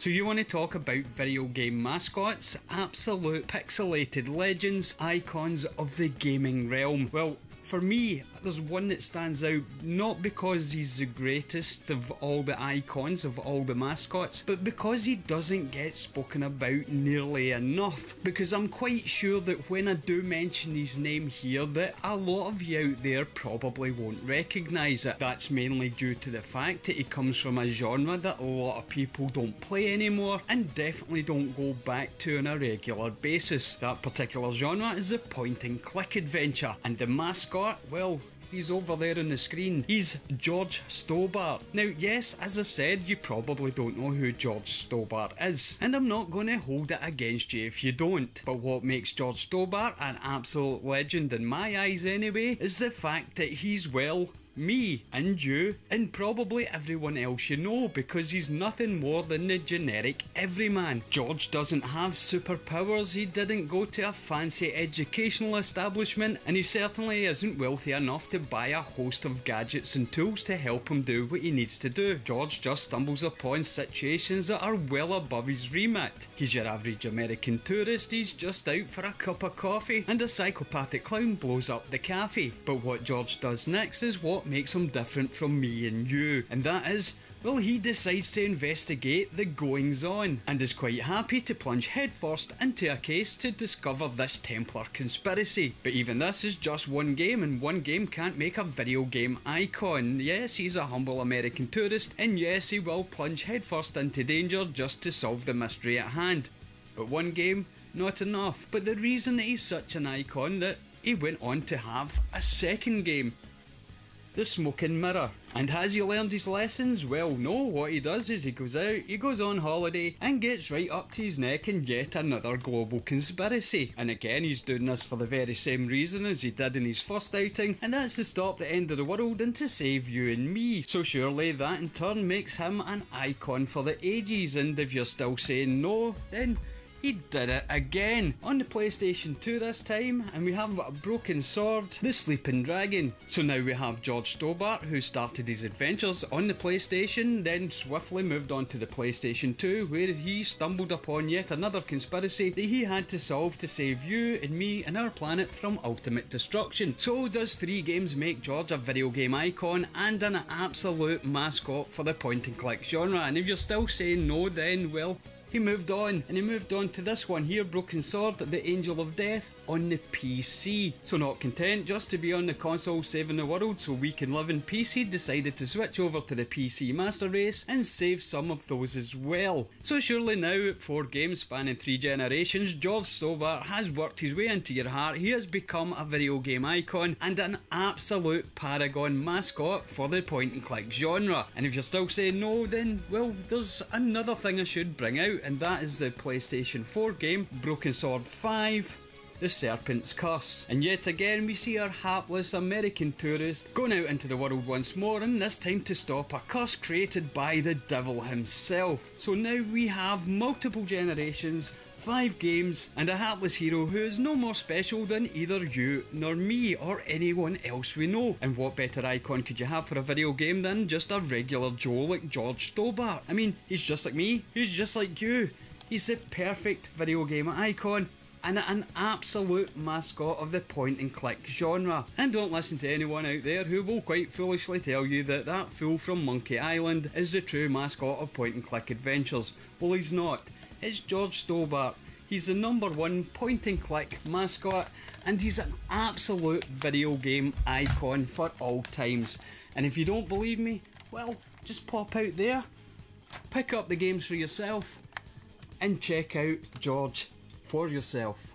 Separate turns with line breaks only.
So you want to talk about video game mascots? Absolute pixelated legends, icons of the gaming realm. Well, for me, there's one that stands out not because he's the greatest of all the icons, of all the mascots, but because he doesn't get spoken about nearly enough. Because I'm quite sure that when I do mention his name here, that a lot of you out there probably won't recognise it. That's mainly due to the fact that he comes from a genre that a lot of people don't play anymore and definitely don't go back to on a regular basis. That particular genre is a point and click adventure, and the mascot, well, He's over there on the screen. He's George Stobart. Now, yes, as I've said, you probably don't know who George Stobart is, and I'm not going to hold it against you if you don't. But what makes George Stobart an absolute legend in my eyes anyway is the fact that he's, well, me and you and probably everyone else you know because he's nothing more than the generic everyman. George doesn't have superpowers, he didn't go to a fancy educational establishment, and he certainly isn't wealthy enough to buy a host of gadgets and tools to help him do what he needs to do. George just stumbles upon situations that are well above his remit. He's your average American tourist, he's just out for a cup of coffee, and a psychopathic clown blows up the cafe. But what George does next is what makes him different from me and you, and that is, well, he decides to investigate the goings on and is quite happy to plunge headfirst into a case to discover this Templar conspiracy. But even this is just one game, and one game can't make a video game icon. Yes, he's a humble American tourist, and yes, he will plunge headfirst into danger just to solve the mystery at hand. But one game, not enough. But the reason he's such an icon that he went on to have a second game the smoking mirror. And has he learned his lessons? Well, no, what he does is he goes out, he goes on holiday, and gets right up to his neck in yet another global conspiracy. And again, he's doing this for the very same reason as he did in his first outing, and that's to stop the end of the world and to save you and me. So surely that in turn makes him an icon for the ages, and if you're still saying no, then he did it again on the PlayStation 2 this time, and we have a broken sword, the Sleeping Dragon. So now we have George Stobart, who started his adventures on the PlayStation, then swiftly moved on to the PlayStation 2, where he stumbled upon yet another conspiracy that he had to solve to save you and me and our planet from ultimate destruction. So does three games make George a video game icon and an absolute mascot for the point and click genre? And if you're still saying no, then well, he moved on, and he moved on to this one here, Broken Sword, The Angel of Death, on the PC. So not content just to be on the console saving the world so we can live in peace, he decided to switch over to the PC Master Race and save some of those as well. So surely now, four games spanning three generations, George Stobart has worked his way into your heart. He has become a video game icon and an absolute paragon mascot for the point and click genre. And if you're still saying no, then well, there's another thing I should bring out and that is the PlayStation 4 game Broken Sword 5 the Serpent's Curse. And yet again, we see our hapless American tourist going out into the world once more, and this time to stop a curse created by the devil himself. So now we have multiple generations five games, and a hapless hero who is no more special than either you nor me or anyone else we know. And what better icon could you have for a video game than just a regular Joe like George Stobart? I mean, he's just like me, he's just like you. He's the perfect video game icon and an absolute mascot of the point and click genre. And don't listen to anyone out there who will quite foolishly tell you that that fool from Monkey Island is the true mascot of point and click adventures. Well, he's not. It's George Stobart. He's the number one point and click mascot, and he's an absolute video game icon for all times. And if you don't believe me, well, just pop out there, pick up the games for yourself, and check out George for yourself.